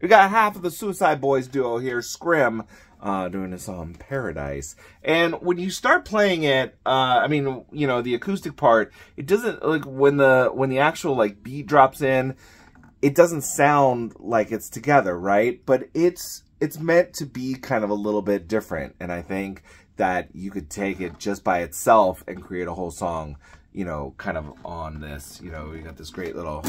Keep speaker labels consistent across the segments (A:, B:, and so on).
A: We got half of the Suicide Boys duo here, Scrim, uh, doing a song Paradise. And when you start playing it, uh, I mean, you know, the acoustic part, it doesn't, like, when the, when the actual, like, beat drops in, it doesn't sound like it's together, right? But it's, it's meant to be kind of a little bit different. And I think that you could take it just by itself and create a whole song, you know, kind of on this, you know, you got this great little...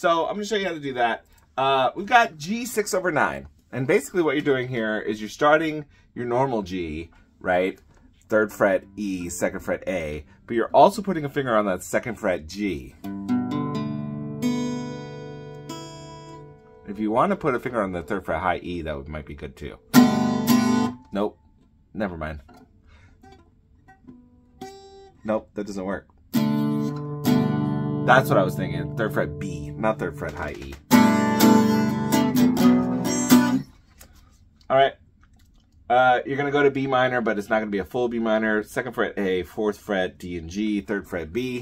A: So I'm to show you how to do that. Uh, we've got G6 over 9. And basically what you're doing here is you're starting your normal G, right? Third fret E, second fret A, but you're also putting a finger on that second fret G. If you want to put a finger on the third fret high E, that might be good too. Nope. Never mind. Nope, that doesn't work. That's what I was thinking. Third fret B, not third fret high E. All right. Uh, you're going to go to B minor, but it's not going to be a full B minor. Second fret A, fourth fret D and G, third fret B.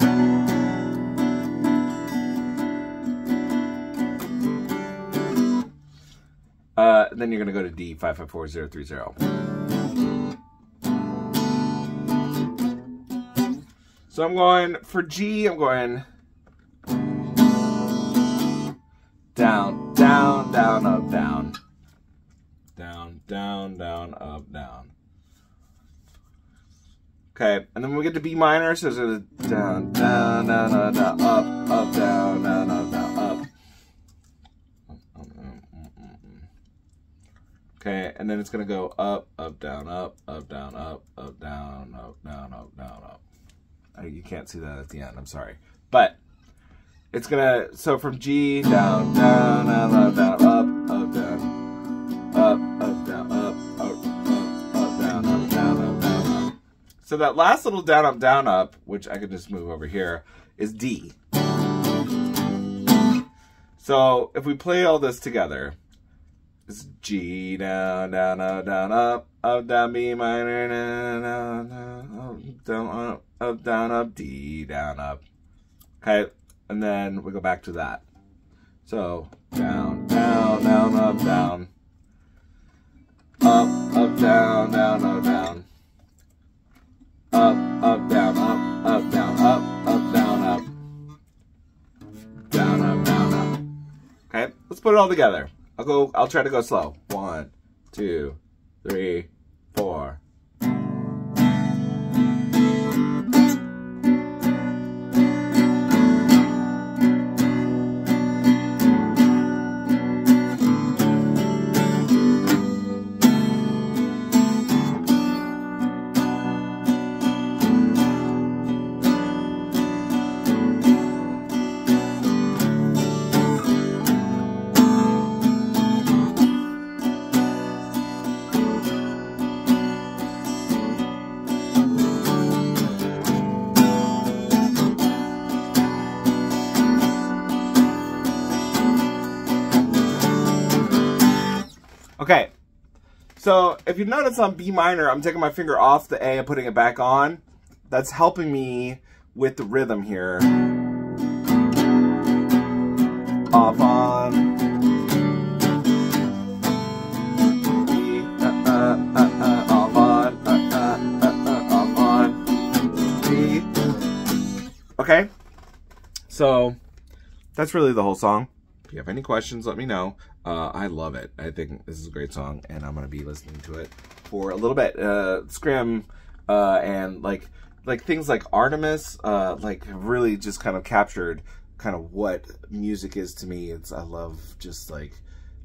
A: Uh, then you're going to go to D, 554030. So I'm going, for G, I'm going down, down, down, up, down. Down, down, down, up, down. Okay, and then we get to B minor, so it's down, down, down, down, down, up, up, down, down, down, down, up. Okay, and then it's gonna go up, up, down, up, up, down, up, up, down, up, down, up, down, up. Oh, you can't see that at the end, I'm sorry. But it's gonna, so from G, down, down, down, down, down, up, up, down, up, up, down, up, up, up, up, down, up, down, up, down, up. So that last little down, up, down, up, which I could just move over here, is D. So if we play all this together, it's G, down, down, up, down, up, up, down, B minor, down, down, down, down, up, up, down, up, D, down, up. Okay, and then we go back to that. So, down, down, down, up, down. Up, up, down, down, up, down. Up, up, down, up, up, down, up, up, down, up. Down, up, down, up. Okay, let's put it all together. I'll go, I'll try to go slow. One, two, three, four. Okay, so if you notice on B minor, I'm taking my finger off the A and putting it back on. That's helping me with the rhythm here. Off on. Okay, so that's really the whole song. If you have any questions, let me know. Uh, I love it. I think this is a great song, and I'm gonna be listening to it for a little bit. Uh, Scrim uh, and like like things like Artemis, uh, like really just kind of captured kind of what music is to me. It's I love just like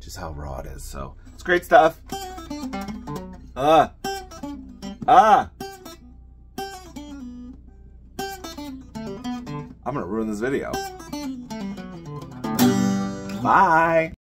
A: just how raw it is. So it's great stuff. Ah, ah. I'm gonna ruin this video. Bye.